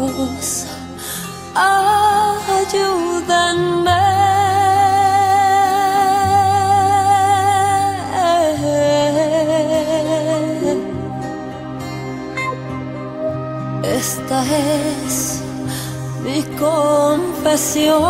Dios, ayúdame. Esta es mi confesión.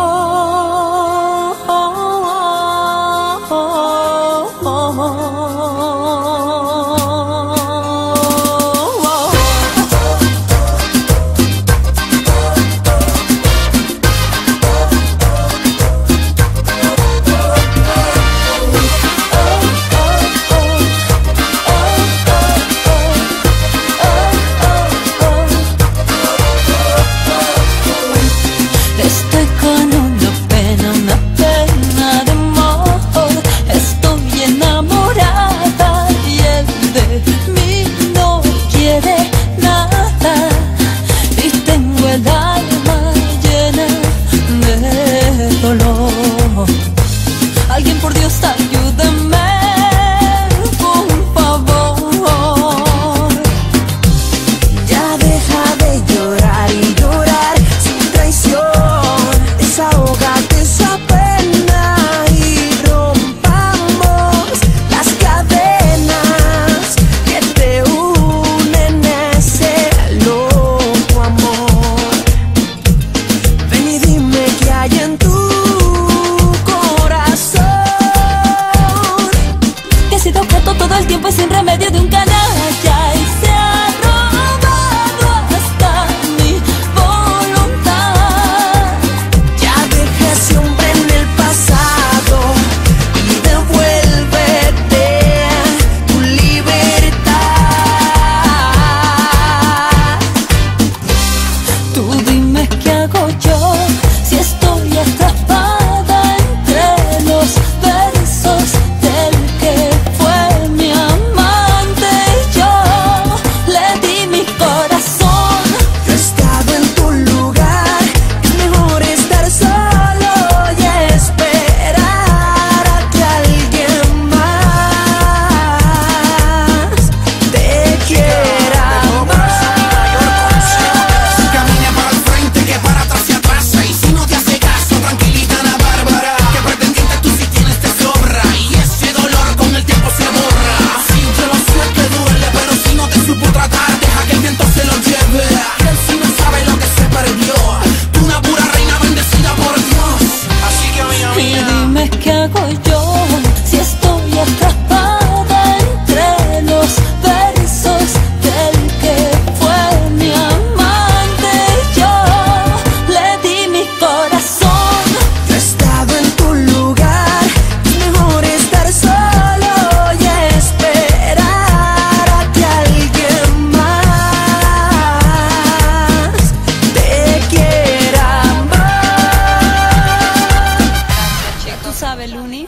Belluni,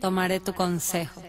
tomaré tu consejo.